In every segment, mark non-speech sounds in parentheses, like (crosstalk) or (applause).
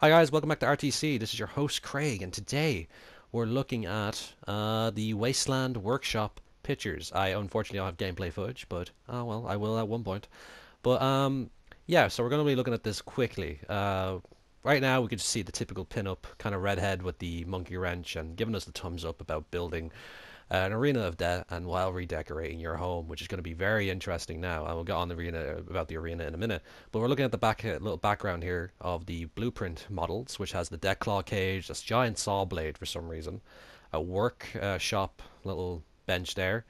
Hi guys, welcome back to RTC. This is your host Craig, and today we're looking at uh, the Wasteland Workshop pictures. I unfortunately don't have gameplay footage, but oh well, I will at one point. But um, yeah, so we're going to be looking at this quickly. Uh, right now, we can just see the typical pin-up kind of redhead with the monkey wrench and giving us the thumbs up about building an arena of death and while redecorating your home, which is going to be very interesting now. And we'll get on the arena about the arena in a minute. But we're looking at the back uh, little background here of the blueprint models, which has the deck Deathclaw cage, this giant saw blade for some reason, a workshop uh, little bench there.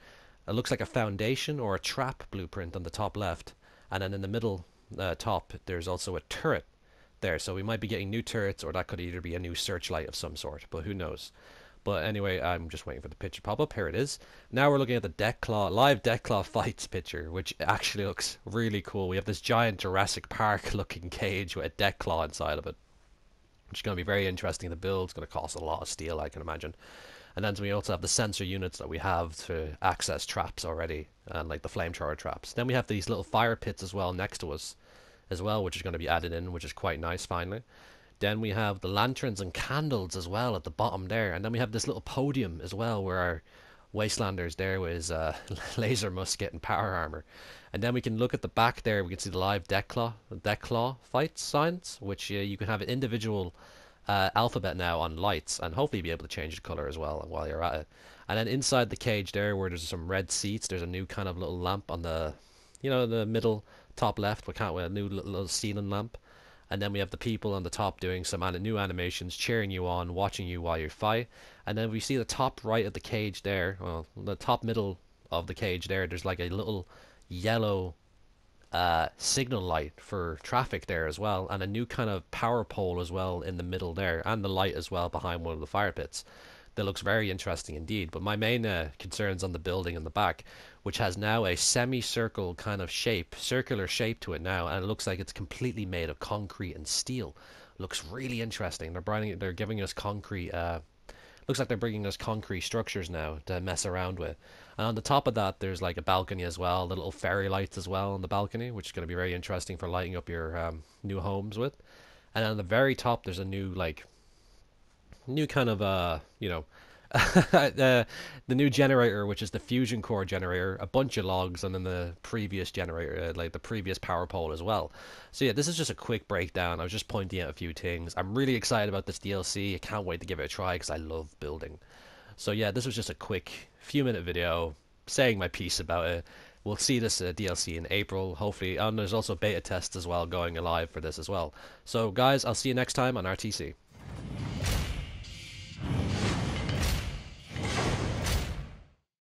It looks like a foundation or a trap blueprint on the top left, and then in the middle uh, top there's also a turret there. So we might be getting new turrets, or that could either be a new searchlight of some sort, but who knows. But anyway, I'm just waiting for the picture to pop up. Here it is. Now we're looking at the Deathclaw, live Deathclaw (laughs) fights picture, which actually looks really cool. We have this giant Jurassic Park (laughs) looking cage with a Deathclaw inside of it. Which is going to be very interesting to build. It's going to cost a lot of steel, I can imagine. And then we also have the sensor units that we have to access traps already, and like the flamethrower traps. Then we have these little fire pits as well next to us, as well, which is going to be added in, which is quite nice finally. Then we have the lanterns and candles as well at the bottom there. And then we have this little podium as well where our Wastelanders there with uh, (laughs) laser musket and power armor. And then we can look at the back there. We can see the live Deathclaw, deck claw fight signs, which uh, you can have an individual uh, alphabet now on lights and hopefully be able to change the color as well while you're at it. And then inside the cage there where there's some red seats, there's a new kind of little lamp on the, you know, the middle top left. We can't, a new little ceiling lamp and then we have the people on the top doing some new animations, cheering you on, watching you while you fight. And then we see the top right of the cage there, well, the top middle of the cage there, there's like a little yellow uh, signal light for traffic there as well, and a new kind of power pole as well in the middle there, and the light as well behind one of the fire pits that looks very interesting indeed. But my main uh, concerns on the building in the back, which has now a semicircle kind of shape, circular shape to it now, and it looks like it's completely made of concrete and steel. Looks really interesting. They're bringing, they're giving us concrete. Uh, looks like they're bringing us concrete structures now to mess around with. And on the top of that, there's like a balcony as well, little fairy lights as well on the balcony, which is going to be very interesting for lighting up your um, new homes with. And on the very top, there's a new like new kind of uh you know (laughs) the the new generator, which is the fusion core generator, a bunch of logs, and then the previous generator, uh, like the previous power pole as well. So yeah, this is just a quick breakdown. I was just pointing out a few things. I'm really excited about this DLC. I can't wait to give it a try because I love building. So yeah, this was just a quick few minute video saying my piece about it. We'll see this uh, DLC in April, hopefully, and there's also beta tests as well going live for this as well. So guys, I'll see you next time on RTC.